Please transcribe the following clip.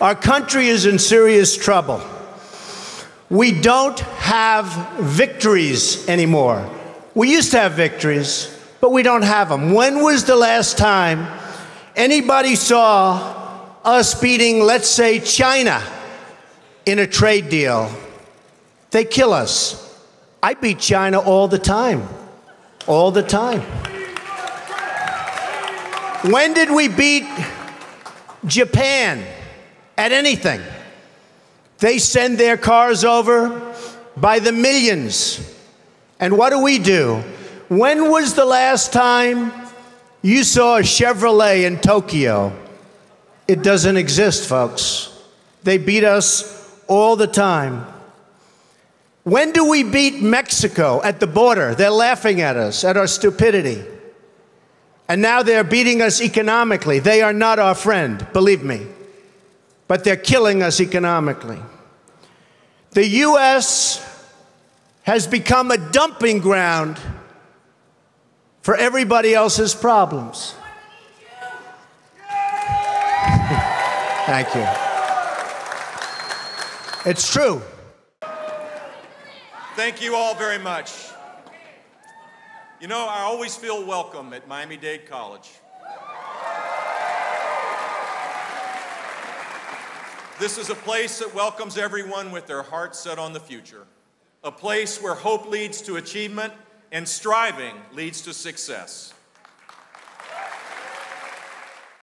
Our country is in serious trouble. We don't have victories anymore. We used to have victories, but we don't have them. When was the last time anybody saw us beating, let's say, China in a trade deal? They kill us. I beat China all the time. All the time. When did we beat Japan at anything? They send their cars over by the millions. And what do we do? When was the last time you saw a Chevrolet in Tokyo? It doesn't exist, folks. They beat us all the time. When do we beat Mexico at the border? They're laughing at us, at our stupidity. And now they're beating us economically. They are not our friend, believe me. But they're killing us economically. The U.S. has become a dumping ground for everybody else's problems. Thank you. It's true. Thank you all very much. You know, I always feel welcome at Miami Dade College. This is a place that welcomes everyone with their hearts set on the future, a place where hope leads to achievement and striving leads to success.